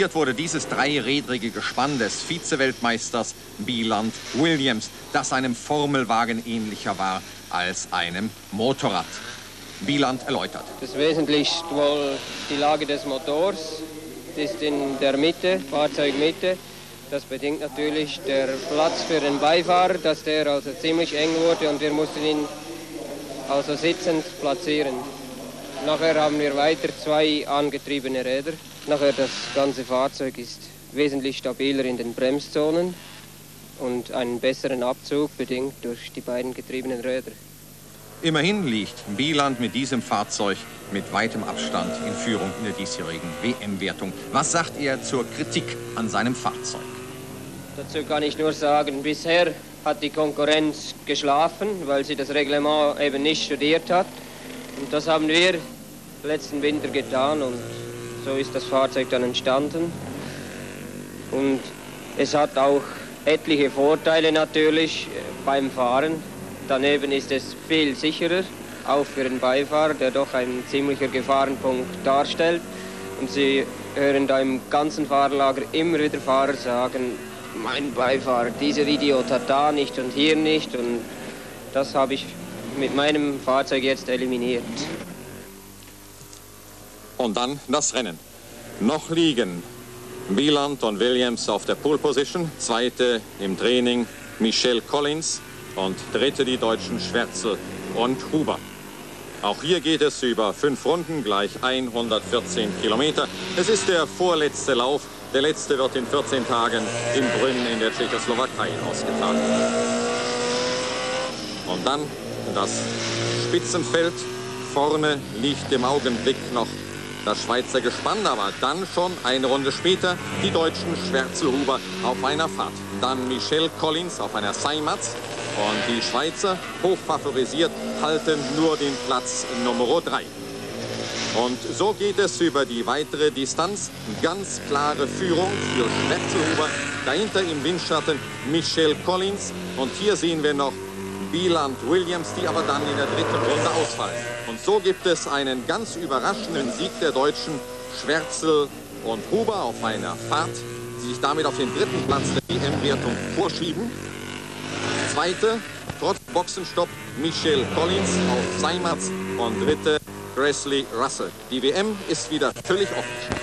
Wurde dieses dreirädrige Gespann des Vizeweltmeisters Bieland Williams, das einem Formelwagen ähnlicher war als einem Motorrad. Bieland erläutert. Das Wesentlichste wohl die Lage des Motors. Das ist in der Mitte, Fahrzeugmitte. Das bedingt natürlich der Platz für den Beifahrer, dass der also ziemlich eng wurde und wir mussten ihn also sitzend platzieren. Nachher haben wir weiter zwei angetriebene Räder. Nachher das ganze Fahrzeug ist wesentlich stabiler in den Bremszonen und einen besseren Abzug bedingt durch die beiden getriebenen Räder. Immerhin liegt Bieland mit diesem Fahrzeug mit weitem Abstand in Führung in der diesjährigen WM-Wertung. Was sagt er zur Kritik an seinem Fahrzeug? Dazu kann ich nur sagen, bisher hat die Konkurrenz geschlafen, weil sie das Reglement eben nicht studiert hat. Und das haben wir letzten Winter getan und so ist das Fahrzeug dann entstanden. Und es hat auch etliche Vorteile natürlich äh, beim Fahren. Daneben ist es viel sicherer, auch für den Beifahrer, der doch ein ziemlicher Gefahrenpunkt darstellt. Und Sie hören da im ganzen Fahrerlager immer wieder Fahrer sagen, mein Beifahrer, dieser Idiot hat da nicht und hier nicht. Und das habe ich mit meinem Fahrzeug jetzt eliminiert. Und dann das Rennen. Noch liegen Wieland und Williams auf der Pole Position, zweite im Training Michelle Collins und dritte die deutschen Schwärzel und Huber. Auch hier geht es über fünf Runden, gleich 114 Kilometer. Es ist der vorletzte Lauf. Der letzte wird in 14 Tagen in Brünn in der Tschechoslowakei ausgetragen. Und dann das Spitzenfeld. Vorne liegt im Augenblick noch das Schweizer Gespann, aber dann schon eine Runde später die deutschen Schwärzelhuber auf einer Fahrt. Dann Michel Collins auf einer Seimatz und die Schweizer, hochfavorisiert, halten nur den Platz Nummer 3. Und so geht es über die weitere Distanz. Ganz klare Führung für Schwärzelhuber. Dahinter im Windschatten Michel Collins. Und hier sehen wir noch Wieland Williams, die aber dann in der dritten Runde ausfallen. Und so gibt es einen ganz überraschenden Sieg der Deutschen Schwärzel und Huber auf einer Fahrt, die sich damit auf den dritten Platz der WM-Wertung vorschieben. Zweite, trotz Boxenstopp, Michelle Collins auf Seimatz und dritte, Presley Russell. Die WM ist wieder völlig offen.